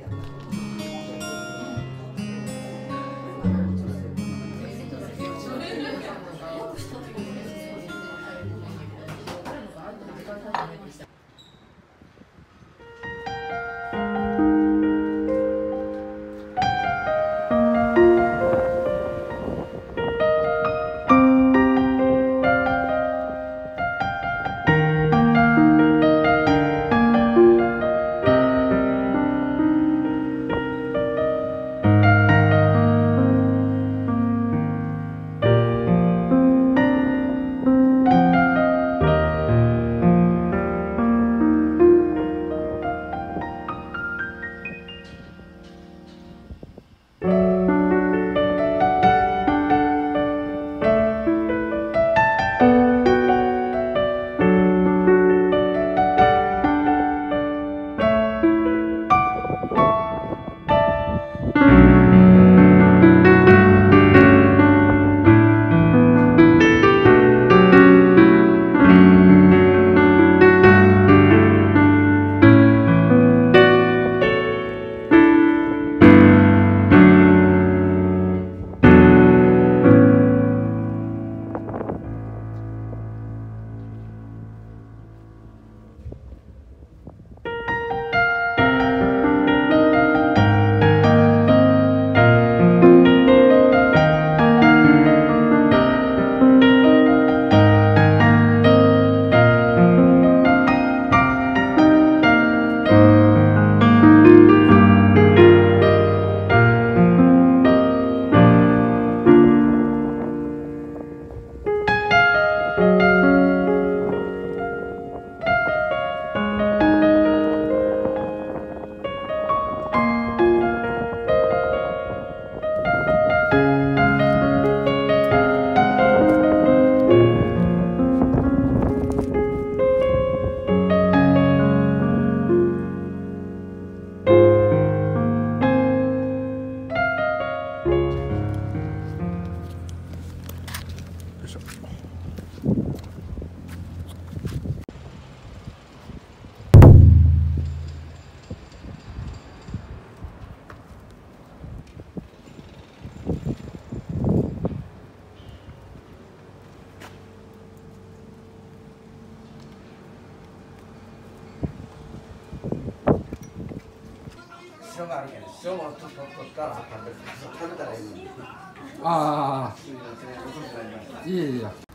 だから。も取ったら食べる食べたらいいのに。ああいえいえ